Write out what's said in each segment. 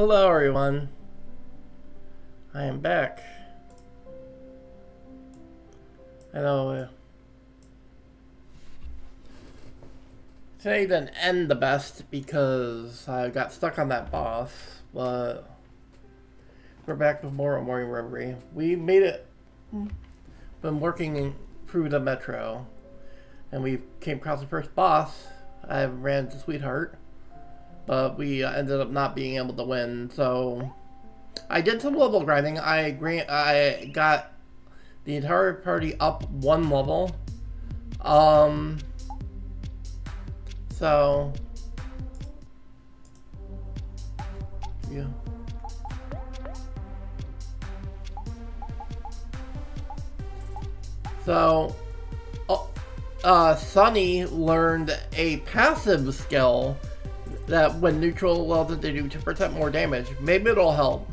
Hello everyone. I am back. I know uh, today didn't end the best because I got stuck on that boss, but we're back with more Omori Reverie. We made it, been working through the metro, and we came across the first boss. I ran to Sweetheart, but we uh, ended up not being able to win, so I did some level grinding. I grant I got the entire party up one level. Um, so, yeah. So, uh, uh, Sunny learned a passive skill that when neutral allows it to do 2% more damage. Maybe it'll help.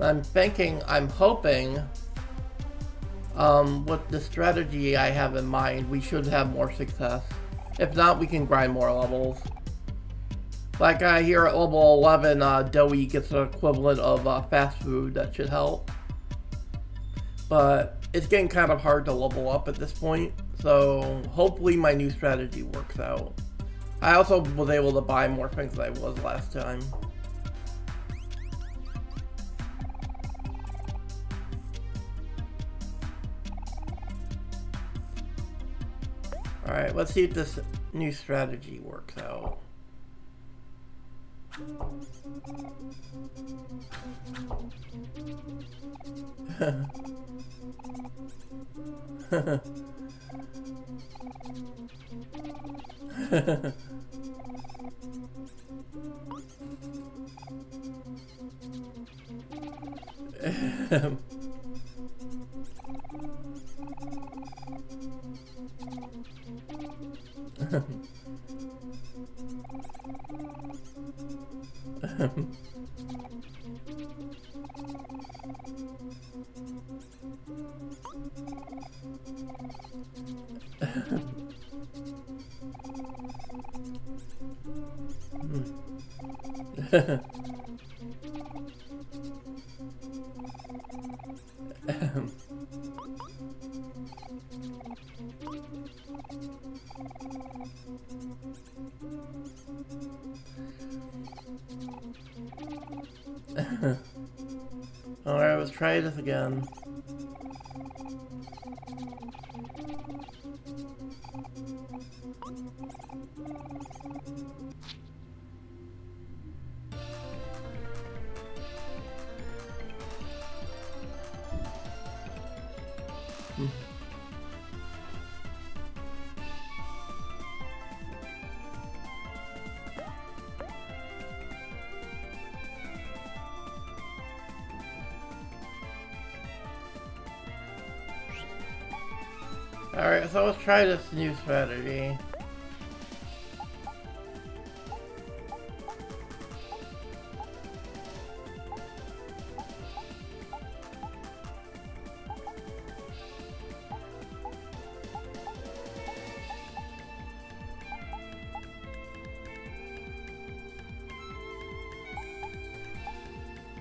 I'm thinking, I'm hoping, um, with the strategy I have in mind, we should have more success. If not, we can grind more levels. Like I hear at level 11, uh, Doughie gets an equivalent of uh, fast food, that should help. But it's getting kind of hard to level up at this point, so hopefully my new strategy works out. I also was able to buy more things than I was last time. Alright, let's see if this new strategy works out. Alright, let's try this again. So let's try this new strategy.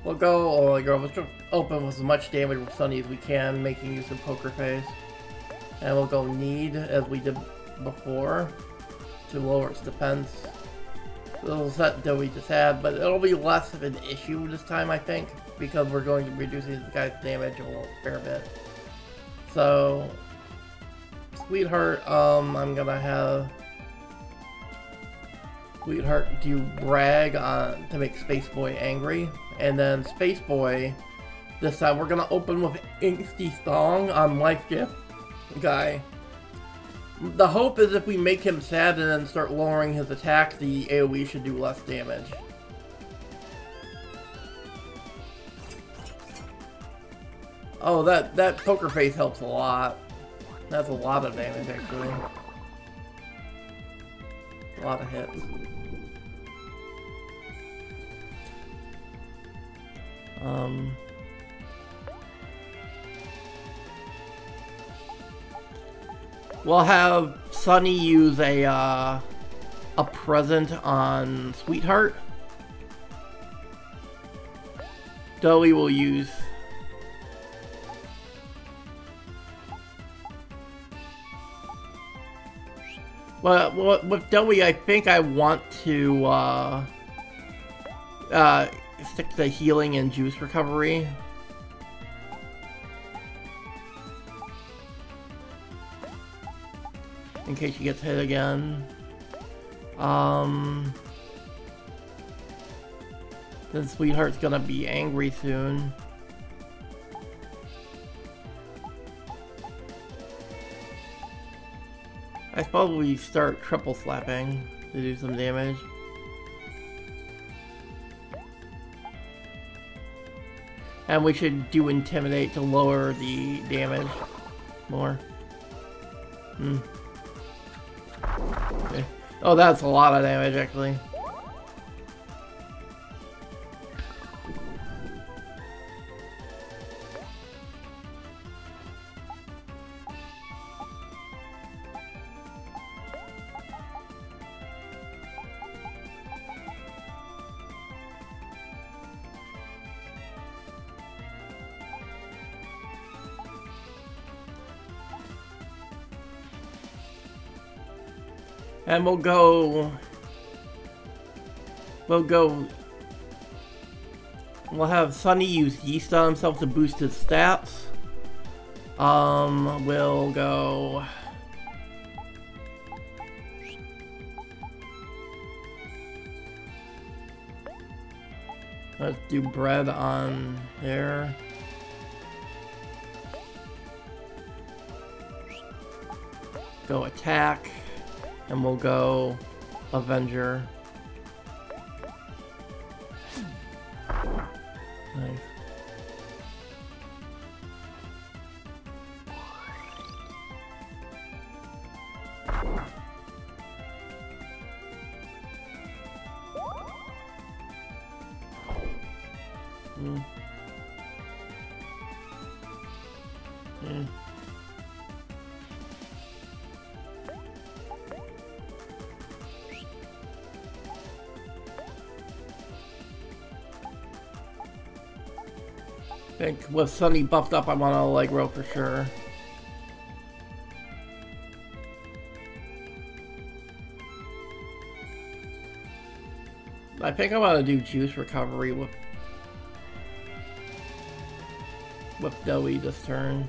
We'll go, oh, like, let's open with as much damage with Sunny as we can, making use of Poker Face. And we'll go need, as we did before, to lower its defense. Little set that we just had, but it'll be less of an issue this time, I think, because we're going to be reducing the guy's damage a little fair bit. So, Sweetheart, um, I'm gonna have Sweetheart do brag on to make Space Boy angry, and then Space Boy, this time we're gonna open with Angsty Song on Life Gift guy. The hope is if we make him sad and then start lowering his attack, the AoE should do less damage. Oh, that, that poker face helps a lot. That's a lot of damage, actually. A lot of hits. Um... We'll have Sunny use a uh, a present on Sweetheart. Doughie will use Well, with Doughie, I think I want to uh, uh, stick to healing and juice recovery. In case he gets hit again. Um, then Sweetheart's gonna be angry soon. I we start triple slapping to do some damage. And we should do Intimidate to lower the damage more. Hmm. Oh, that's a lot of damage, actually. And we'll go... We'll go... We'll have Sunny use Yeast on himself to boost his stats. Um, we'll go... Let's do bread on there. Go attack. And we'll go Avenger. With Sunny buffed up, I'm on Allegro for sure. I think I'm to do juice recovery with with Doughie this turn.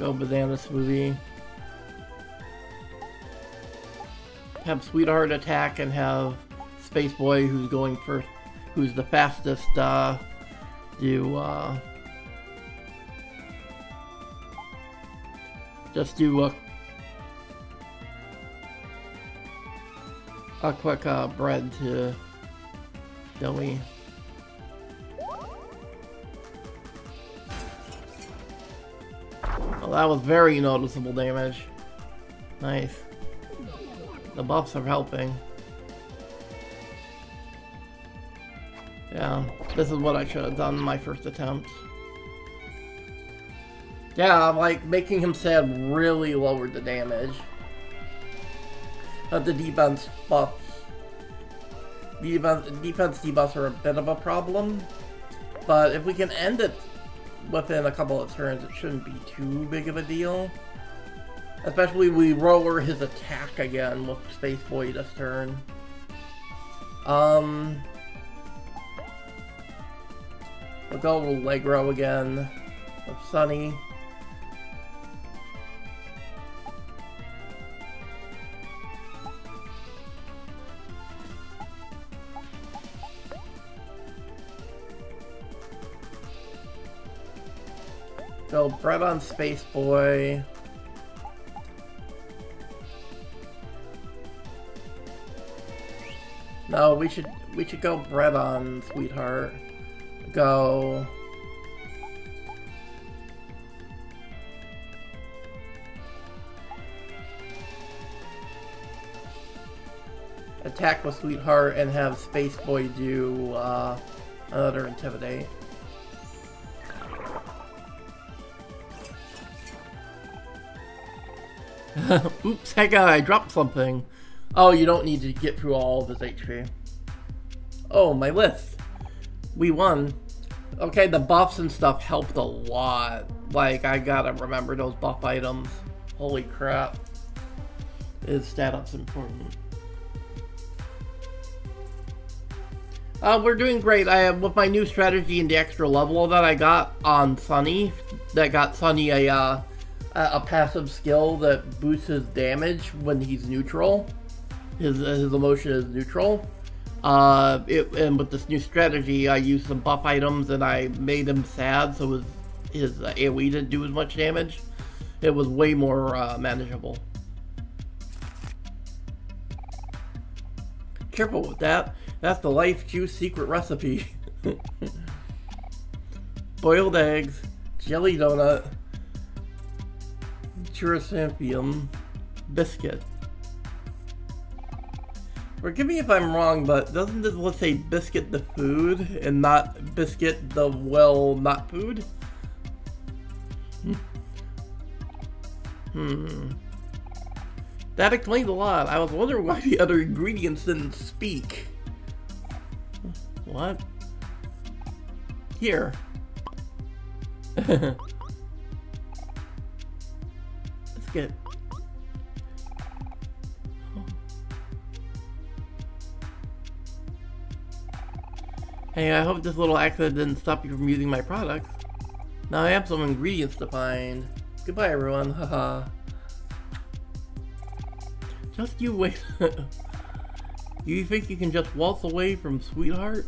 Go banana smoothie. Have Sweetheart attack and have Space Boy, who's going first, who's the fastest, uh, do, uh, just do a, a quick, uh, bread to Doughie. Well, that was very noticeable damage. Nice. The buffs are helping. Yeah, this is what I should have done in my first attempt. Yeah, like, making him sad really lowered the damage. But the defense buffs... Defense, defense debuffs are a bit of a problem. But if we can end it within a couple of turns, it shouldn't be too big of a deal. Especially we lower his attack again with Space Boy this turn. Um... We'll go Allegro again Sunny. Go Bread on Space Boy. No, we should we should go bread on, sweetheart. Go. Attack with Sweetheart and have Space Boy do uh, another Intimidate. Oops, Hey, guy, I dropped something. Oh, you don't need to get through all of his HP. Oh, my list. We won. Okay, the buffs and stuff helped a lot. Like, I gotta remember those buff items. Holy crap. Is stat up's important. Uh, we're doing great. I have with my new strategy and the extra level that I got on Sunny, that got Sunny a uh, a passive skill that boosts his damage when he's neutral. His his emotion is neutral. Uh, it, and with this new strategy, I used some buff items and I made him sad, so his his uh, AOE didn't do as much damage. It was way more uh, manageable. Careful with that. That's the life juice secret recipe. Boiled eggs, jelly donut, chrysanthemum, biscuit. Forgive me if I'm wrong, but doesn't this let's say biscuit the food and not biscuit the well not food? Hmm. That explains a lot. I was wondering why the other ingredients didn't speak. What? Here. Let's get... Hey, I hope this little accident didn't stop you from using my product. Now I have some ingredients to find. Goodbye everyone, haha. Just you wait. you think you can just waltz away from sweetheart?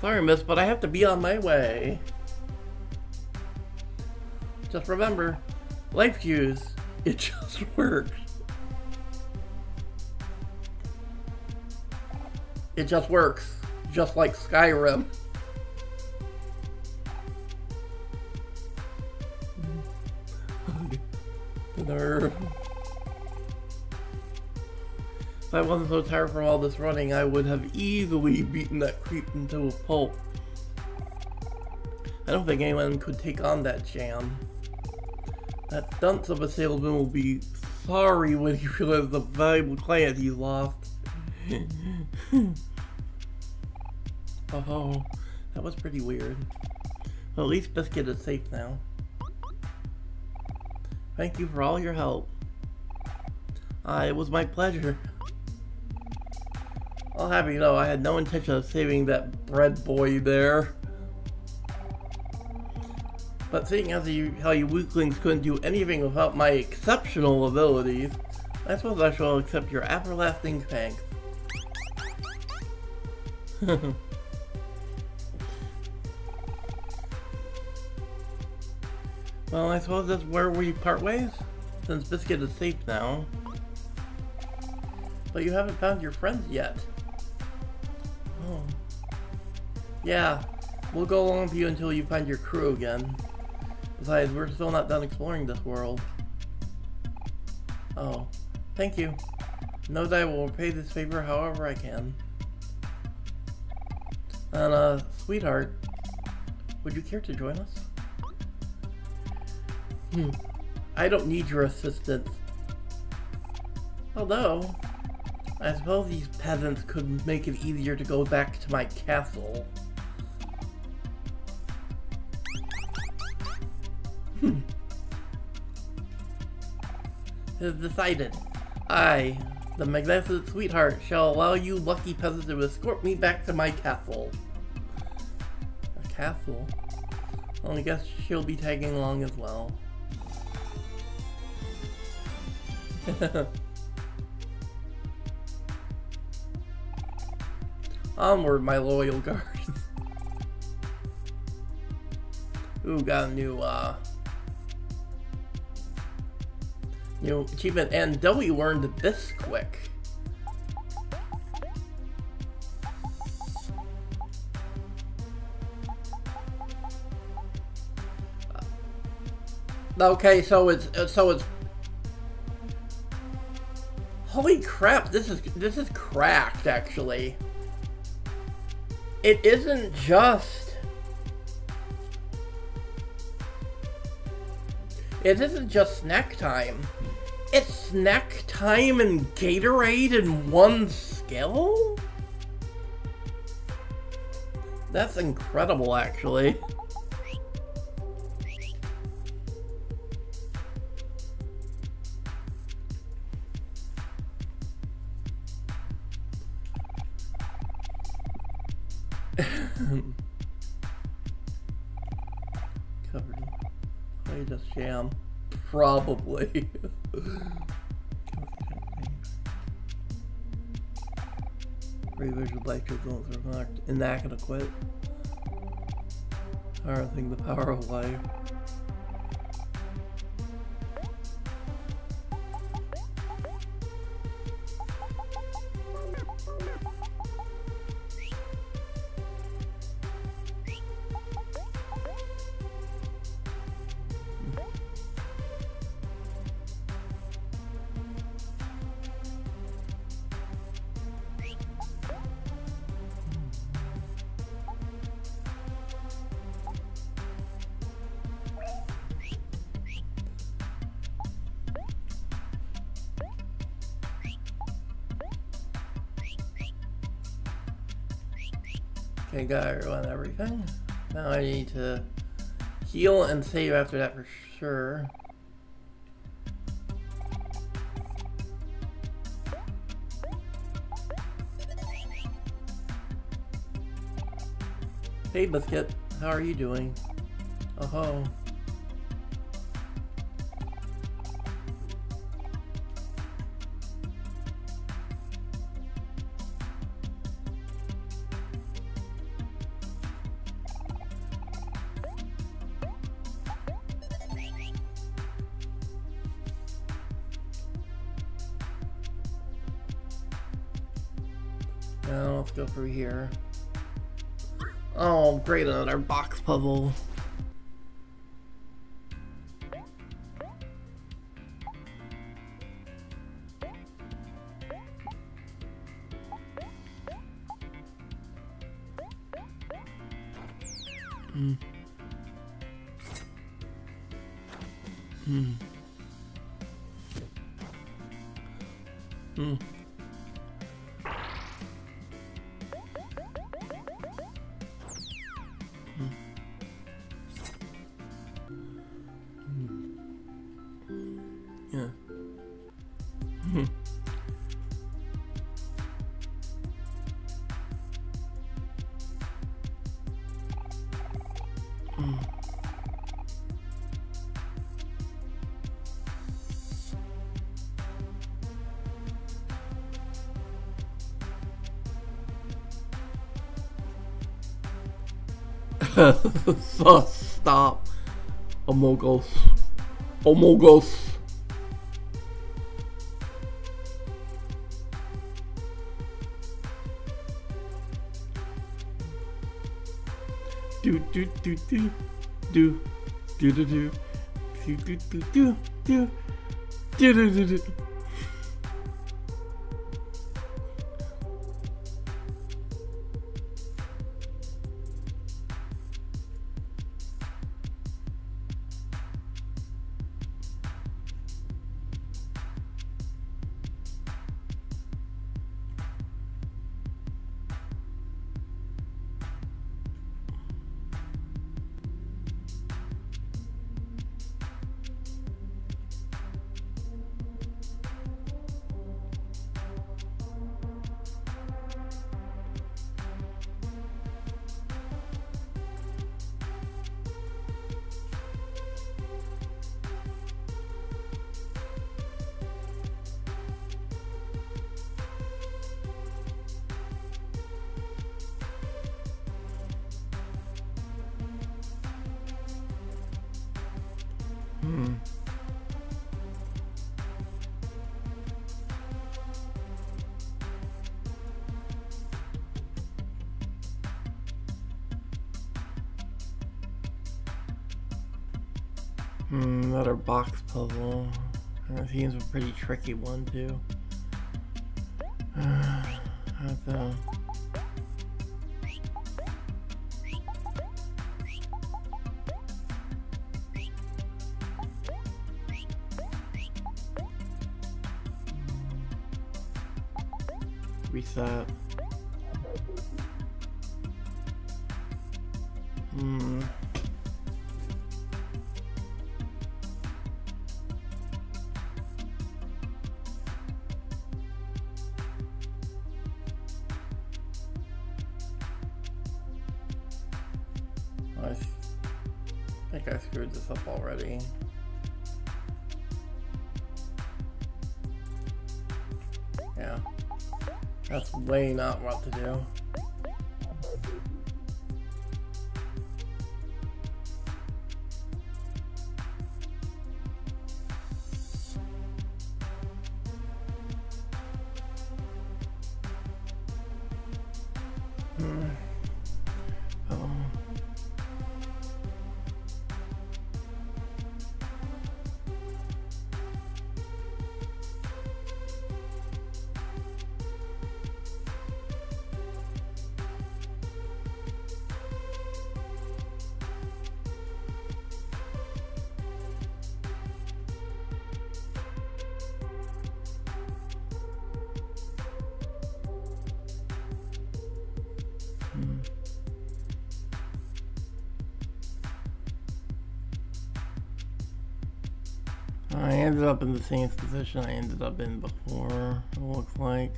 Sorry, miss, but I have to be on my way. Just remember, life cues, it just works. It just works, just like Skyrim. nerve. If I wasn't so tired from all this running, I would have easily beaten that creep into a pulp. I don't think anyone could take on that jam. That dunce of a salesman will be sorry when he realizes the valuable client he lost. oh, that was pretty weird. Well, at least Biscuit is safe now. Thank you for all your help. Uh, it was my pleasure. I'll have you know, I had no intention of saving that bread boy there. But seeing as you, how you weaklings couldn't do anything without my exceptional abilities, I suppose I shall accept your everlasting thanks. well, I suppose that's where we part ways, since Biscuit is safe now. But you haven't found your friends yet. Oh. Yeah, we'll go along with you until you find your crew again. Besides, we're still not done exploring this world. Oh, thank you. Know that I will repay this favor however I can. And, uh, sweetheart, would you care to join us? Hmm. I don't need your assistance. Although, I suppose these peasants could make it easier to go back to my castle. Hmm. It is decided. I, the magnificent sweetheart, shall allow you lucky peasants to escort me back to my castle. A castle? Well, I guess she'll be tagging along as well. Onward, my loyal guards. Ooh, got a new, uh... New achievement, and W learned this quick. Okay, so it's so it's Holy crap, this is this is cracked actually it isn't just It isn't just snack time. It's snack time and Gatorade in one skill? That's incredible, actually. Covered in clay dust jam. Probably. Revision black children are not, and not gonna quit. I don't think the power of life. Got everyone everything. Now I need to heal and save after that for sure. Hey Biscuit, how are you doing? Oh ho. Great, another box puzzle. Hmm. Hmm. Hmm. stop. Amogos. Amogos. Do do do do do do do do do do do do do do do do Hmm. Hmm, another box puzzle. That seems a pretty tricky one too. Way not what to do. I ended up in the same position I ended up in before, it looks like.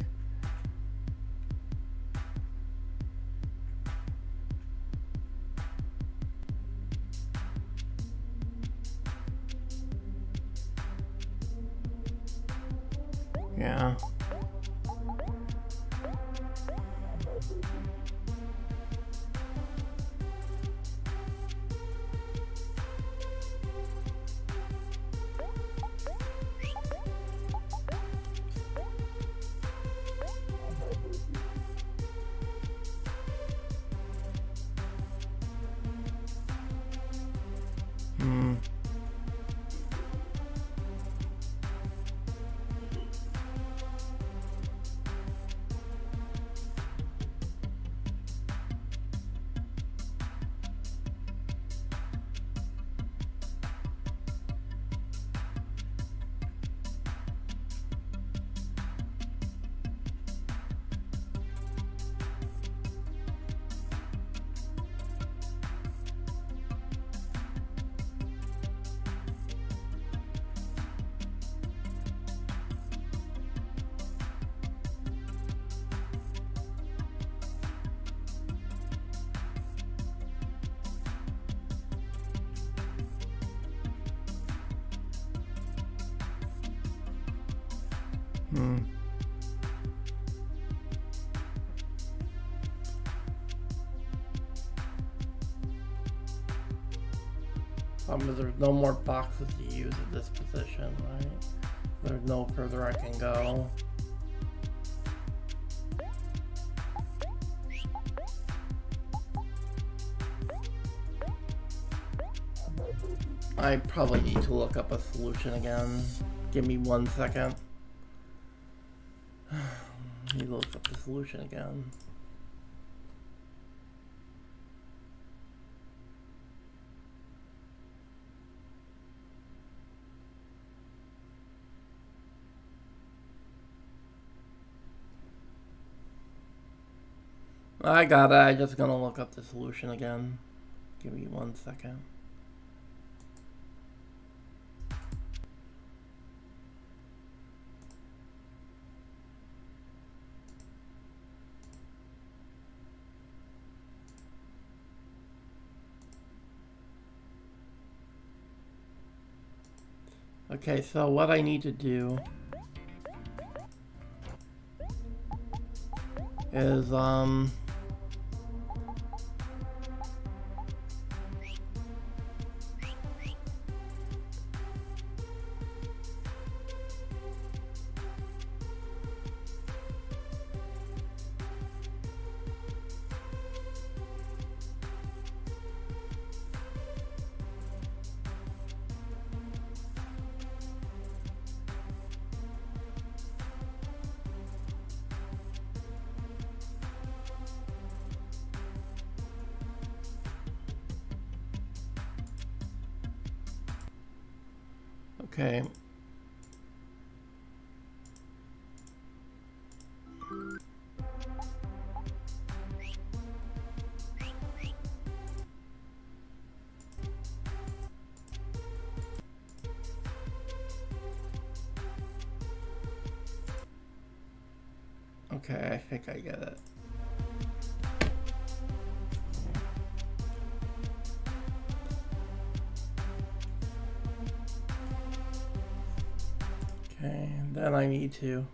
Um, there's no more boxes to use at this position, right? There's no further I can go. I probably need to look up a solution again. Give me one second. He looks up the solution again. I got it. I just gonna look up the solution again. Give me one second. Okay, so what I need to do is, um... Okay, I think I get it. Okay, then I need to.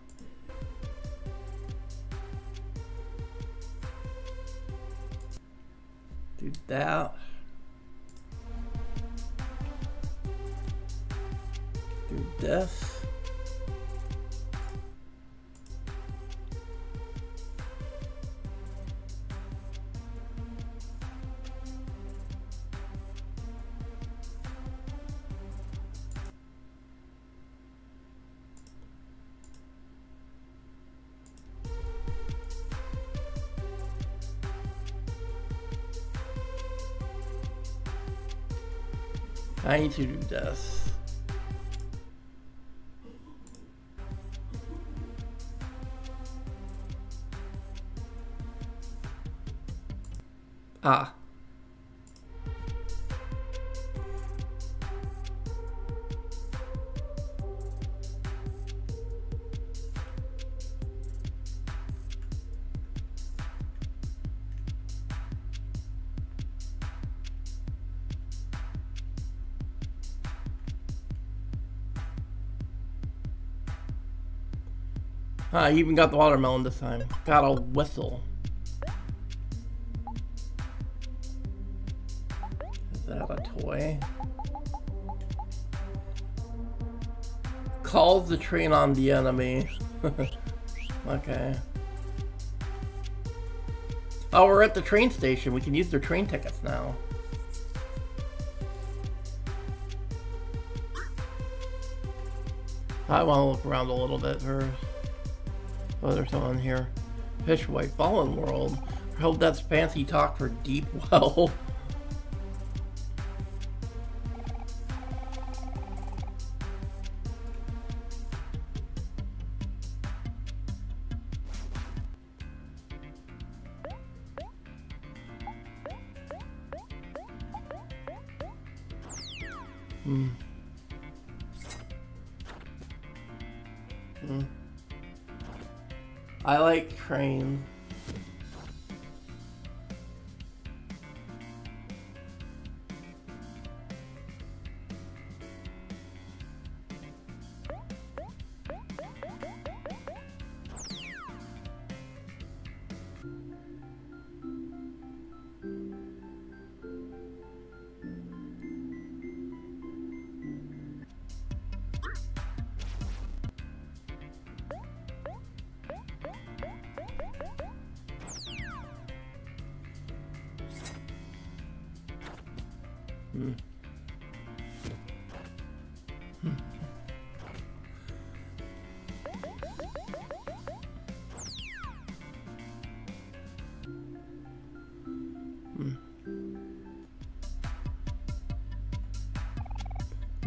22 to death. I even got the watermelon this time. Got a whistle. Is that a toy? Calls the train on the enemy. okay. Oh, we're at the train station. We can use their train tickets now. I want to look around a little bit first. Oh, there's someone here. Fish White Fallen World. I hope that's fancy talk for Deep Well.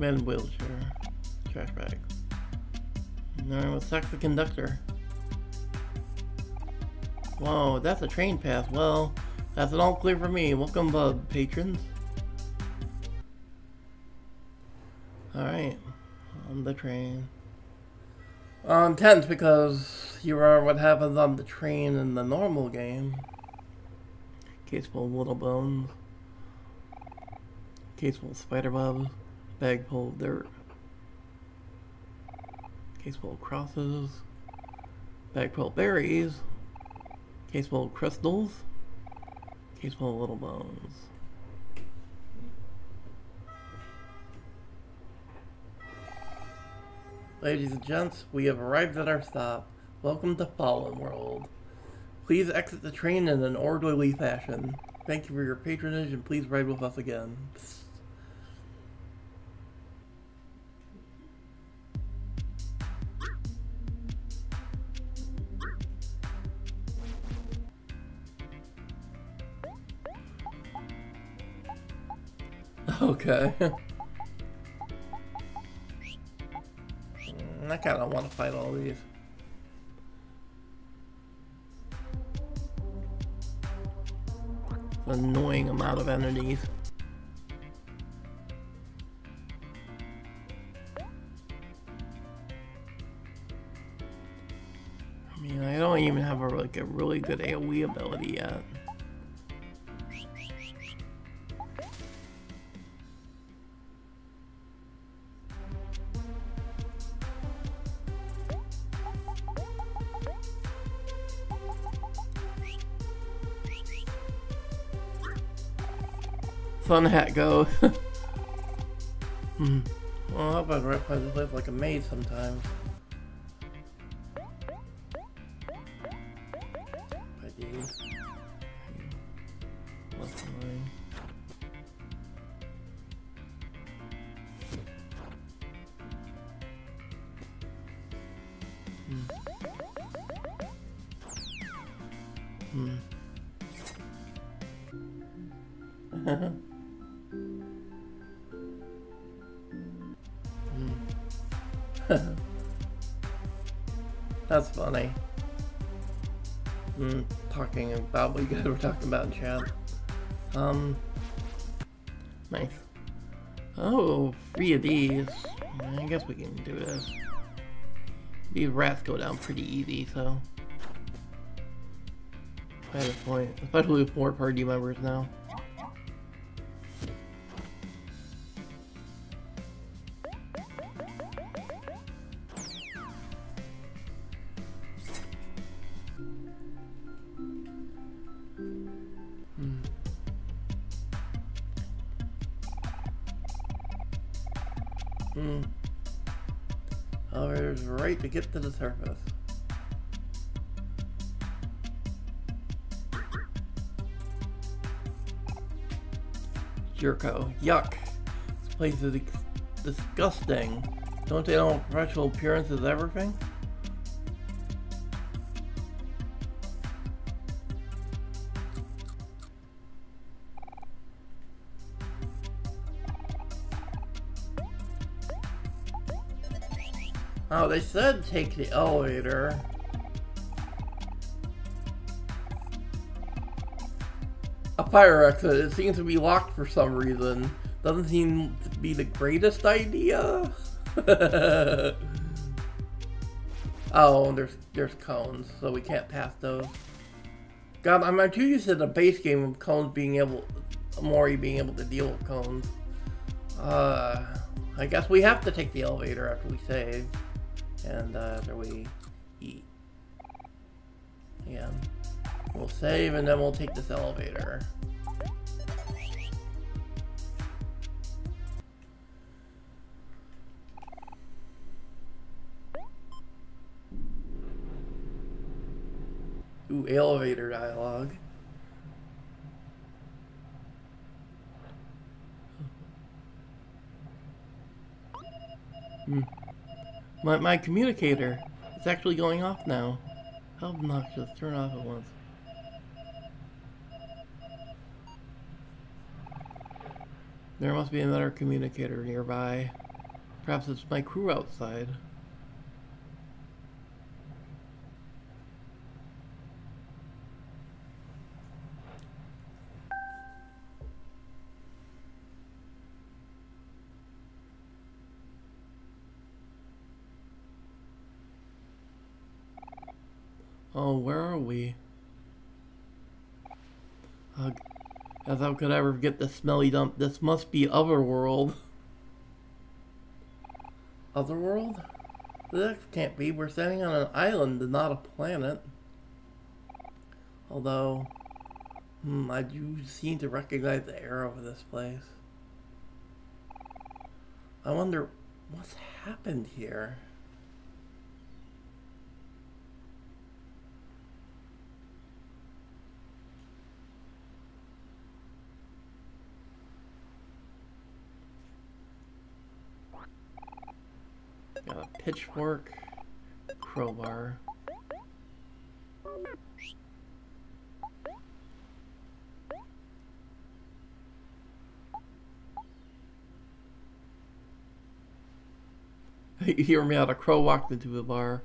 Man wheelchair. Trash bag. No, let's sack the conductor. Whoa, that's a train path. Well, that's an all clear for me. Welcome, uh, patrons. Alright, on the train. I'm tense because you remember what happens on the train in the normal game. Case full of little bones. Case full of spider webs. Bag dirt. Case crosses. Bag berries. Case crystals. Case little bones. Ladies and gents, we have arrived at our stop. Welcome to Fallen World. Please exit the train in an orderly fashion. Thank you for your patronage and please ride with us again. Okay. Mm, I kind of want to fight all these. Annoying amount of enemies. I mean, I don't even have a, like a really good AoE ability yet. Sun hat go. hmm. Well, I hope I play this place like a maid sometimes. That's funny. Mm, talking about what you guys were talking about in chat. Um, nice. Oh, three of these. I guess we can do this. These rats go down pretty easy, so. At a point, especially with four party members now. To the surface. Jerko. Yuck. This place is disgusting. Don't they know professional appearance is everything? They said take the elevator. A fire exit. It seems to be locked for some reason. Doesn't seem to be the greatest idea. oh, there's there's cones, so we can't pass those. God, I'm too used to the base game of cones being able, Omori being able to deal with cones. Uh, I guess we have to take the elevator after we save and uh, after we eat. Again. We'll save and then we'll take this elevator. Ooh, elevator dialogue. Hmm. My, my communicator is actually going off now. How obnoxious. Turn off at once. There must be another communicator nearby. Perhaps it's my crew outside. Oh, where are we? Uh, as I could ever get the smelly dump, this must be Otherworld. Otherworld? This can't be. We're standing on an island and not a planet. Although, hmm, I do seem to recognize the air of this place. I wonder what's happened here. Got a pitchfork, crowbar. You hear me out, a crow walked into the bar.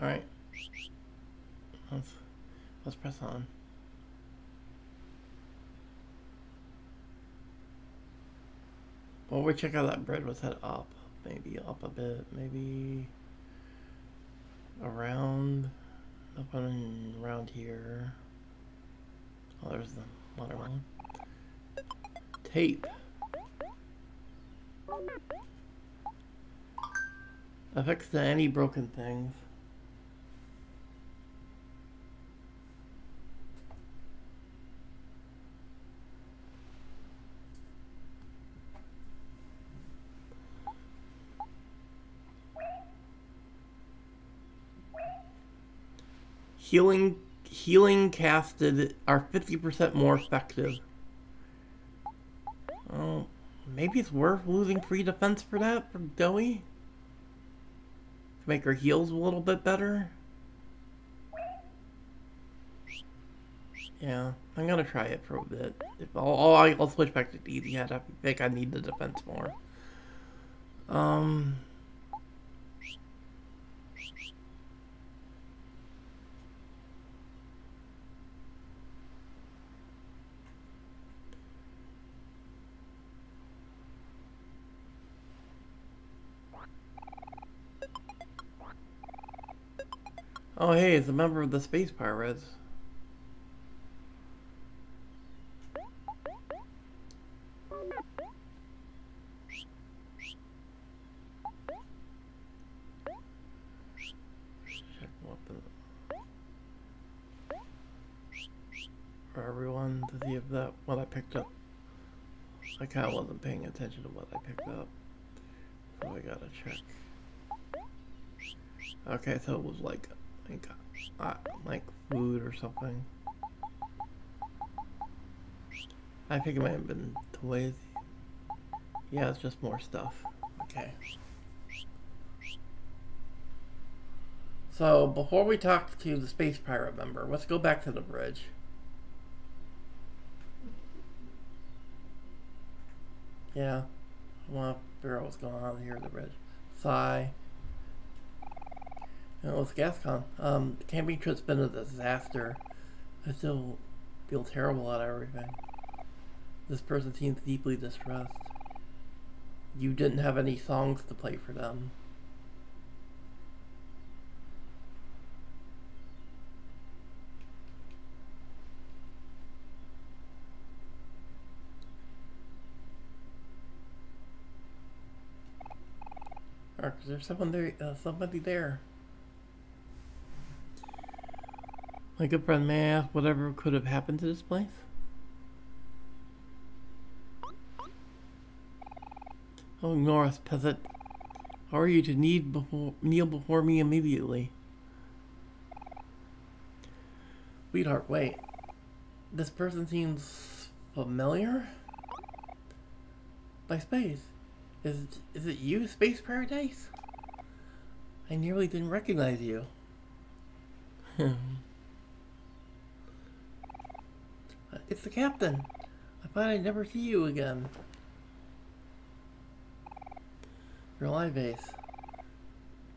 Alright. Let's, let's press on. Well, we check out that bread Was that up? Maybe up a bit. Maybe around up and around here. Oh, there's the water one. Tape. Affects the any broken things. Healing healing casted are 50% more effective. Oh, maybe it's worth losing free defense for that, for Doughie? To make her heals a little bit better? Yeah, I'm gonna try it for a bit. If I'll, I'll, switch back to head. I think I need the defense more. Um... Oh, hey, it's a member of the Space Pirates. For everyone to see if that what I picked up. I kind of wasn't paying attention to what I picked up, so I gotta check. Okay, so it was like think uh, like food or something. I think it might have been toys. Yeah, it's just more stuff. Okay. So, before we talk to the space pirate member, let's go back to the bridge. Yeah. I want to figure out what's going on here at the bridge. Sigh. Know, with Gascon, um, camping trip's been a disaster. I still feel terrible at everything. This person seems deeply distressed. You didn't have any songs to play for them. Or is there someone there? Uh, somebody there? My good friend, may ask whatever could have happened to this place? Oh, Norris, peasant. How are you to need before, kneel before me immediately? Sweetheart, wait. This person seems familiar? By space. Is, is it you, Space Paradise? I nearly didn't recognize you. It's the captain. I thought I'd never see you again. You're alive, Ace.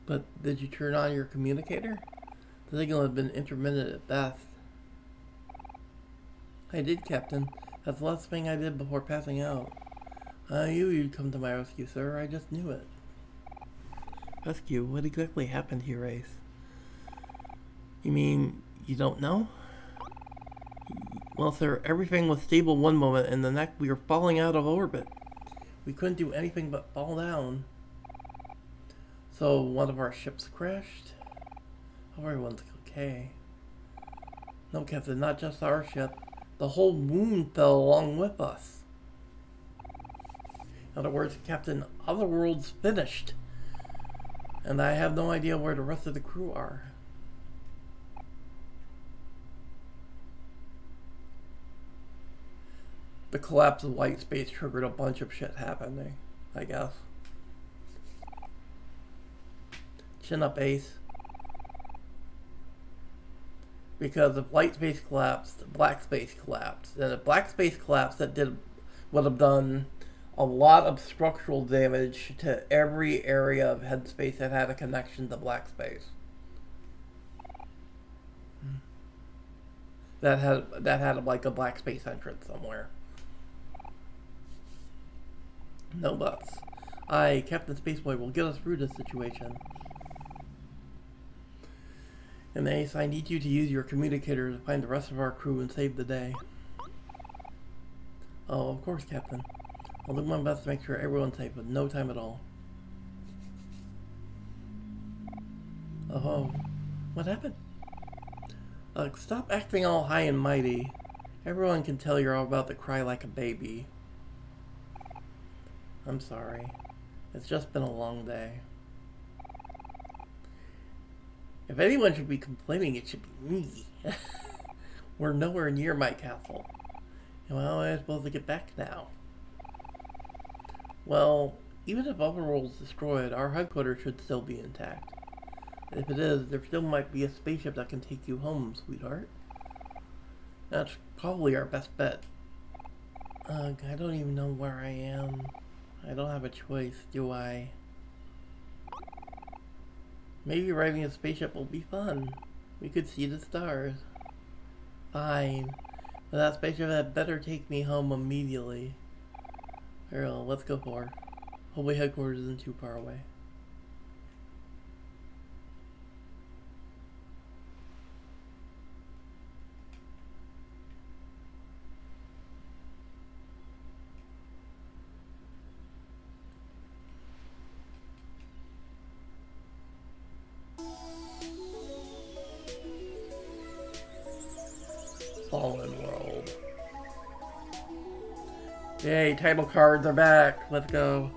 But did you turn on your communicator? The signal had been intermittent at best. I did, Captain. That's the last thing I did before passing out. I knew you'd come to my rescue, sir. I just knew it. Rescue? What exactly happened here, Ace? You mean you don't know? Well, sir, everything was stable one moment, and the next we were falling out of orbit. We couldn't do anything but fall down. So one of our ships crashed? Everyone's okay. No, Captain, not just our ship. The whole moon fell along with us. In other words, Captain, Otherworld's finished. And I have no idea where the rest of the crew are. the collapse of light space triggered a bunch of shit happening, I guess. Chin up ace. Because if light space collapsed, black space collapsed. And if black space collapsed, that did would have done a lot of structural damage to every area of headspace that had a connection to black space. That had that had like a black space entrance somewhere. No buts. I, Captain Spaceboy, will get us through this situation. And Ace, I need you to use your communicator to find the rest of our crew and save the day. Oh, of course, Captain. I'll do my best to make sure everyone's safe, but no time at all. Oh, what happened? Uh, stop acting all high and mighty. Everyone can tell you're all about to cry like a baby. I'm sorry. It's just been a long day. If anyone should be complaining, it should be me. We're nowhere near my castle. Well, I'm supposed to get back now. Well, even if Otherworld's destroyed, our headquarters should still be intact. If it is, there still might be a spaceship that can take you home, sweetheart. That's probably our best bet. Ugh, I don't even know where I am. I don't have a choice, do I? Maybe riding a spaceship will be fun. We could see the stars. Fine. But that spaceship had better take me home immediately. Girl, let's go for. Hopefully headquarters isn't too far away. Fallen World. Yay, title cards are back. Let's go.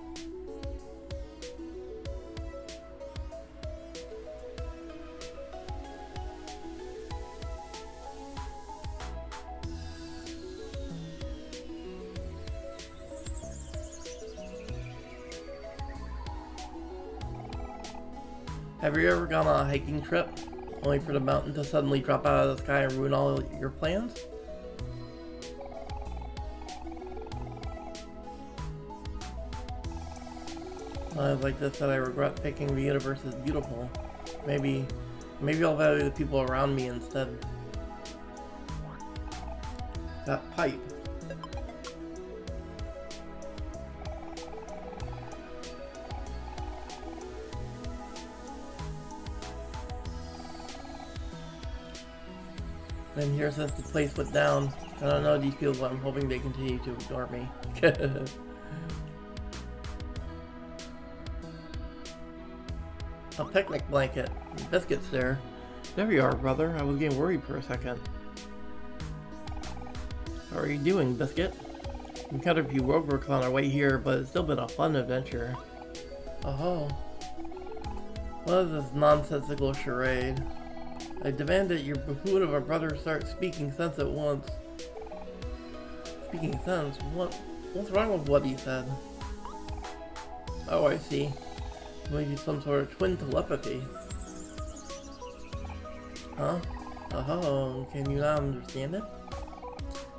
Have you ever gone on a hiking trip, only for the mountain to suddenly drop out of the sky and ruin all your plans? Lives like this that I regret picking the universe is beautiful. Maybe, maybe I'll value the people around me instead. That pipe. Been here since the place went down. I don't know these people, but I'm hoping they continue to ignore me. a picnic blanket. Biscuits there. There you are, brother. I was getting worried for a second. How are you doing, Biscuit? We cut a few roadworks on our way here, but it's still been a fun adventure. Oh. What is this nonsensical charade? I demand that your buffoon of a brother start speaking sense at once. Speaking sense? What? What's wrong with what he said? Oh, I see. Maybe some sort of twin telepathy. Huh? Oh, can you not understand it?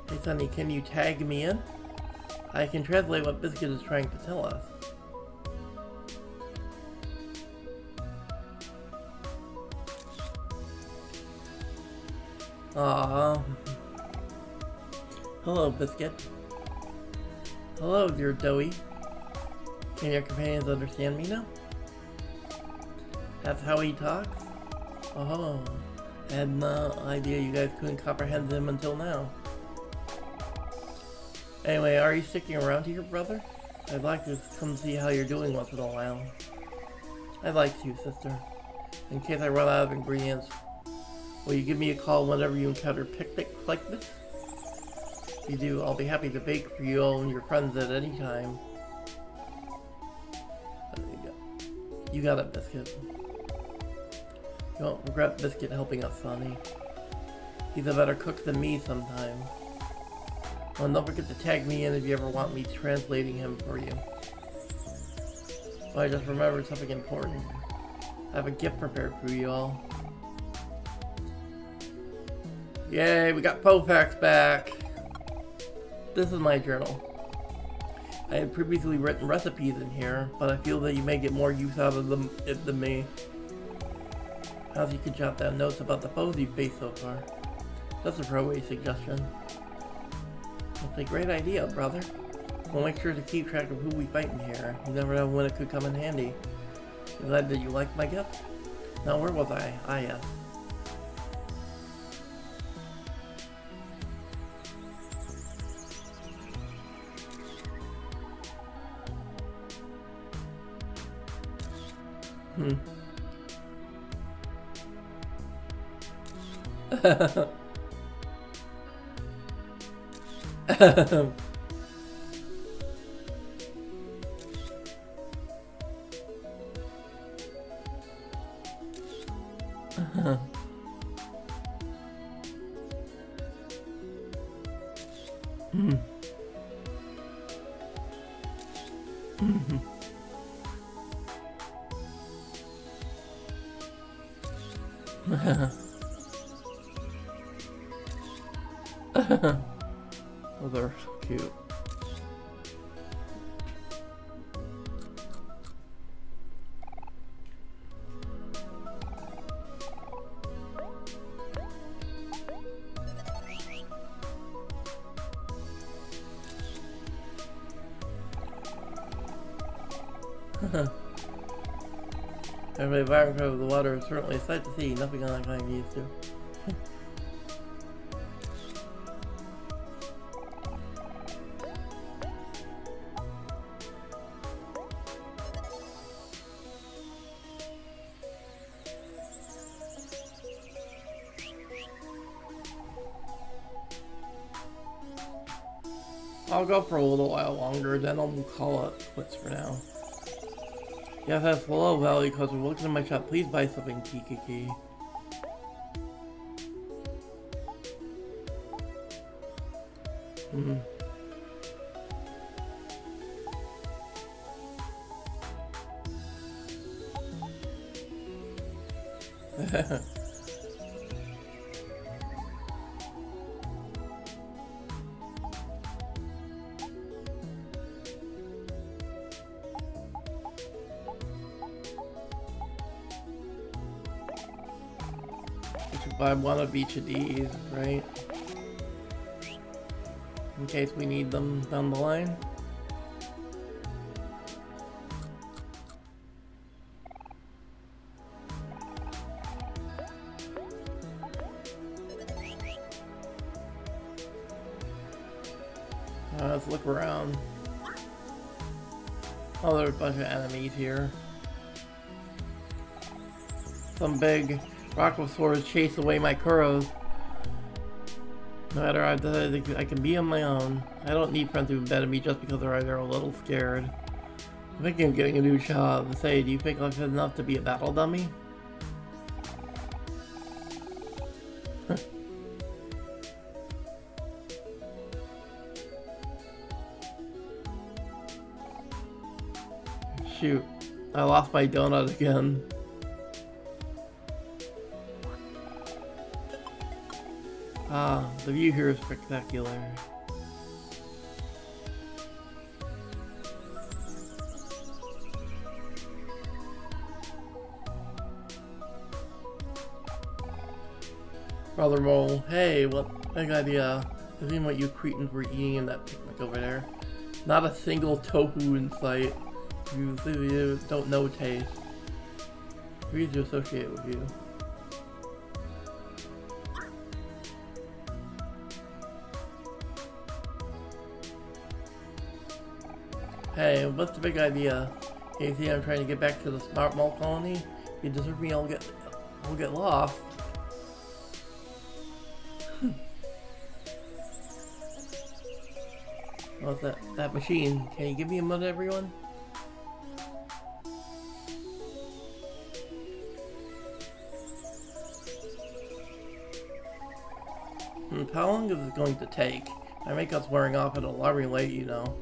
Hey Sunny, can you tag me in? I can translate what Biscuit is trying to tell us. Aww. Hello, Biscuit. Hello, dear Doughie. Can your companions understand me now? That's how he talks? Oh, I had no idea you guys couldn't comprehend him until now. Anyway, are you sticking around here, brother? I'd like to come see how you're doing once in a while. I'd like to, sister. In case I run out of ingredients, will you give me a call whenever you encounter picnics like this? If you do, I'll be happy to bake for you all and your friends at any time. You got it, Biscuit. Don't regret Biscuit helping us, Sunny. He's a better cook than me sometimes. Well, don't forget to tag me in if you ever want me translating him for you. Oh, I just remembered something important. I have a gift prepared for you all. Yay, we got Pofax back! This is my journal. I had previously written recipes in here, but I feel that you may get more use out of them than me. How's you can jot down notes about the foes you've faced so far? That's a throwaway suggestion. That's a great idea, brother. We'll make sure to keep track of who we fight in here. You never know when it could come in handy. glad that you like my gift? Now, where was I? Ah, yes. Hmm. Vibrant over the water is certainly a sight to see, nothing like I'm used to. I'll go for a little while longer, then I'll call it quits for now. Yeah, that's low we're looking at my shop. Please buy something, Kiki. Of each of these, right? In case we need them down the line. Uh, let's look around. Oh, there's a bunch of enemies here. Some big Rockosaurus chase away my Kuros. No matter I decided I can be on my own. I don't need friends who better me just because they're either a little scared. I'm thinking of getting a new job. Say, do you think I've had enough to be a battle dummy? Shoot, I lost my donut again. Ah, the view here is spectacular. Brother Mole, hey, what big idea. I've what you cretins were eating in that picnic over there. Not a single tofu in sight. You, you don't know taste. To associate with you? Hey, what's the big idea? You see I'm trying to get back to the smart mole colony? You deserve me, I'll get I'll get lost. What's that that machine? Can you give me a minute everyone? Hmm, how long is it going to take? My makeup's wearing off at a lottery late, you know.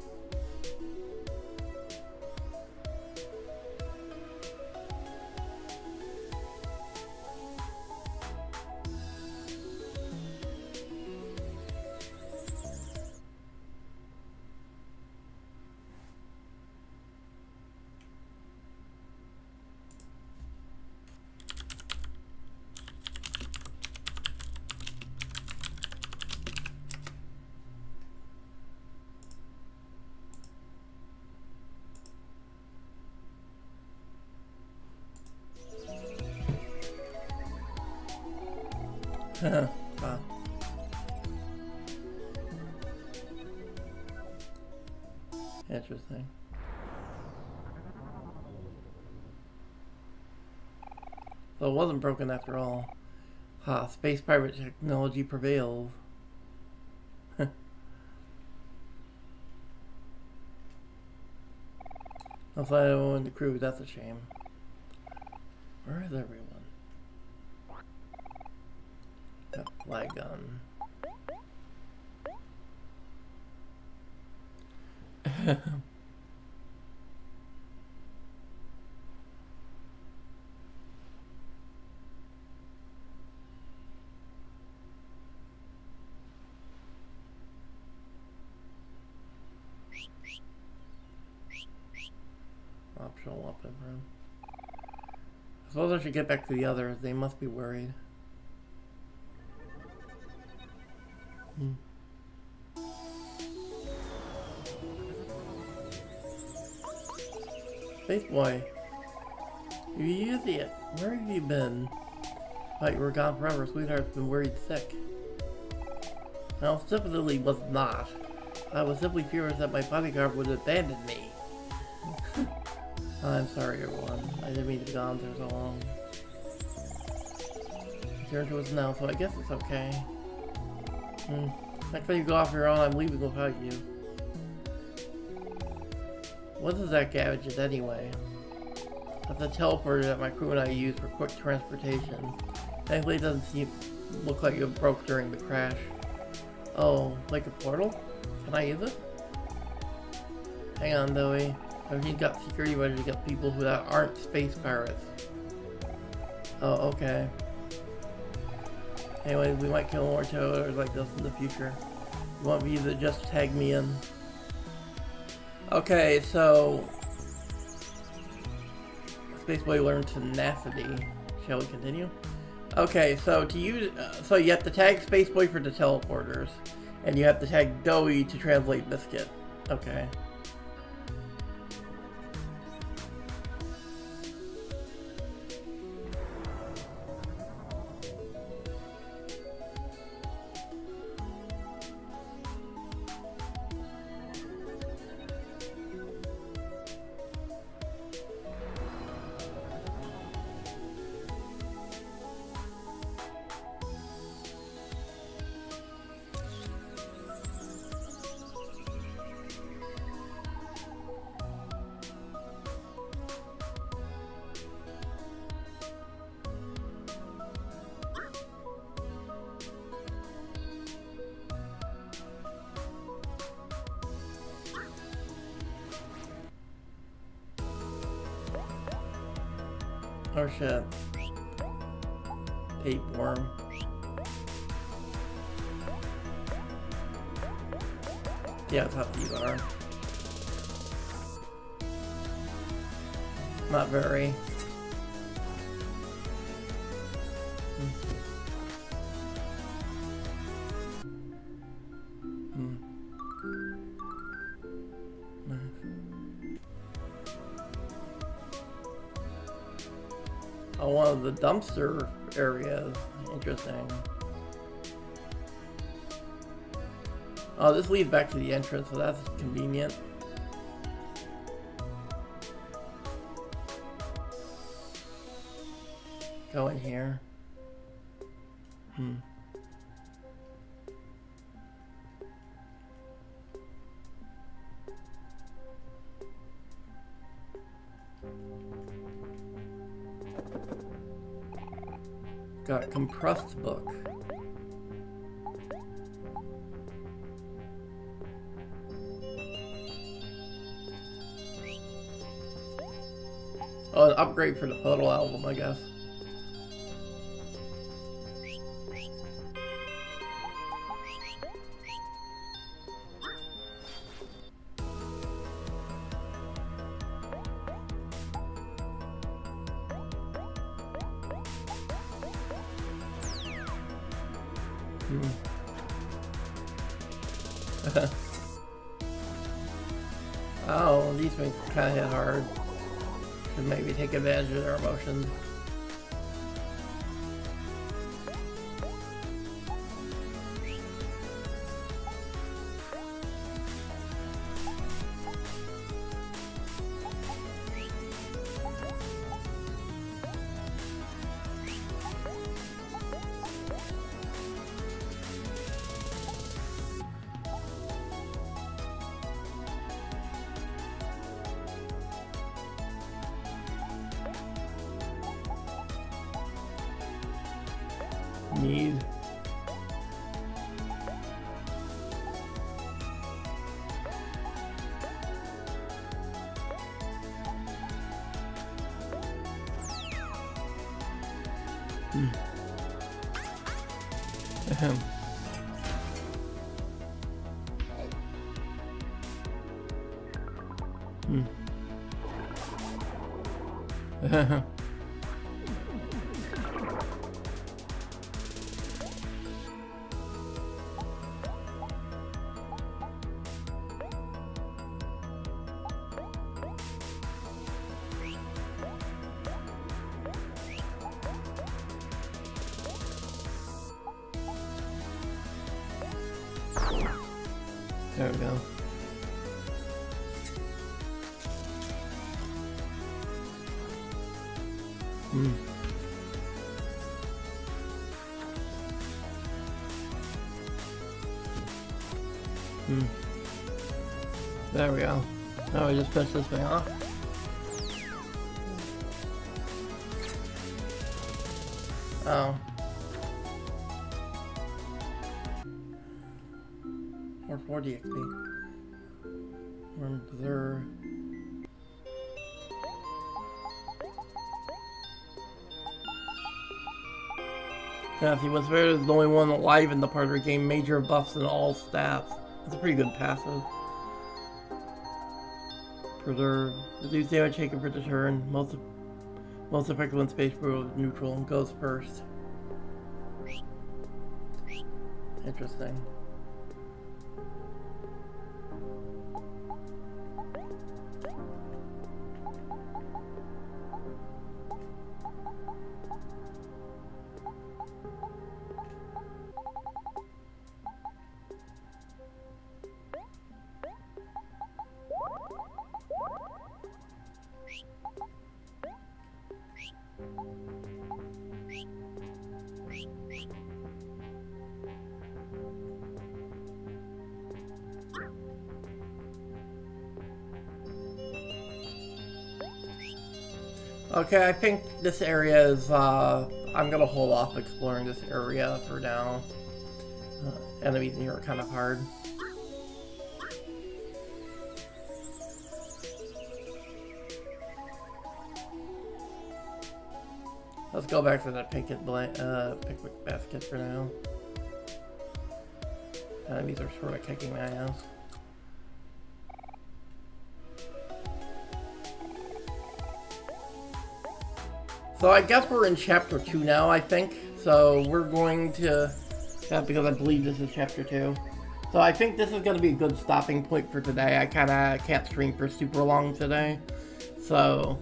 Wasn't broken after all. Ha, space pirate technology prevails. I'll find everyone in the crew, that's a shame. Where is everyone? Got flag gun. Should get back to the other. They must be worried. Hmm. Space boy. You it. Where have you been? Thought you were gone forever. Sweetheart's been worried sick. No, simply was not. I was simply furious that my bodyguard would abandon me. I'm sorry, everyone. I didn't mean to be gone for so long. Turn to us now, so I guess it's okay. Hmm. Next time you go off your own, I'm leaving without you. What is that gadget anyway? That's a teleporter that my crew and I use for quick transportation. Thankfully it doesn't seem look like it broke during the crash. Oh, like a portal? Can I use it? Hang on, Zoe. Everything's got security measures against people who aren't space pirates. Oh, okay. Anyway, we might kill more toaders like this in the future. You want me to just tag me in? Okay, so... Spaceboy learned tenacity. Shall we continue? Okay, so to use... Uh, so you have to tag Spaceboy for the teleporters. And you have to tag Doughie to translate Biscuit. Okay. Oh shit. Tapeworm. Yeah, that's how these are. Not very. Dumpster areas. Interesting. Oh, this leads back to the entrance, so that's convenient. Go in here. Hmm. Compressed book. Oh, an upgrade for the photo album, I guess. Need. There we go. Now we just push this thing off. Oh. Or 40 XP. Blur. Matthew was the only one alive in the part of the game. Major buffs in all stats. That's a pretty good passive. Preserve. Reduce damage taken for the turn. Most most effective when space bro neutral and goes first. Interesting. Okay, I think this area is, uh, I'm gonna hold off exploring this area for now. Uh, enemies here are kind of hard. Let's go back to the picket uh, picnic basket for now. Enemies are sort of kicking my ass. So I guess we're in chapter 2 now, I think. So we're going to... Because I believe this is chapter 2. So I think this is going to be a good stopping point for today. I kind of can't stream for super long today. So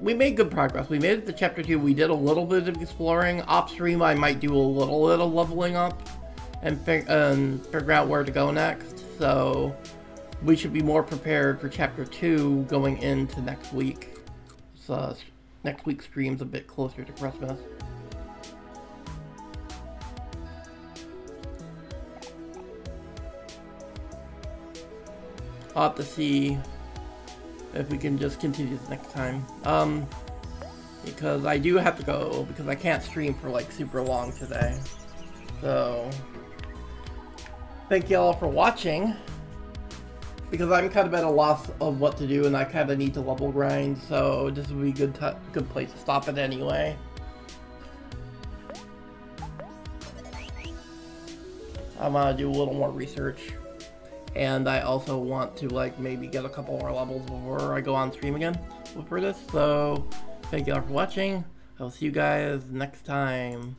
we made good progress. We made it to chapter 2. We did a little bit of exploring. Off stream, I might do a little bit of leveling up and, fig figure out where to go next. So we should be more prepared for chapter 2 going into next week. So next week's stream's a bit closer to Christmas. I'll have to see if we can just continue this next time. Um, because I do have to go, because I can't stream for like super long today. So, thank y'all for watching because I'm kind of at a loss of what to do and I kind of need to level grind, so this would be a good, good place to stop it anyway. I want to do a little more research. And I also want to like maybe get a couple more levels before I go on stream again for this. So thank you all for watching. I'll see you guys next time.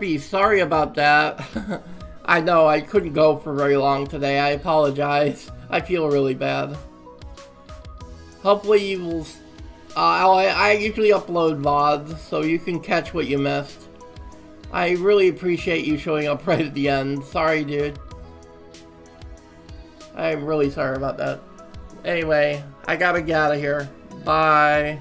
Chirpy, sorry about that. I know, I couldn't go for very long today. I apologize. I feel really bad. Hopefully you will... Uh, I, I usually upload VODs, so you can catch what you missed. I really appreciate you showing up right at the end. Sorry, dude. I'm really sorry about that. Anyway, I gotta get out of here. Bye.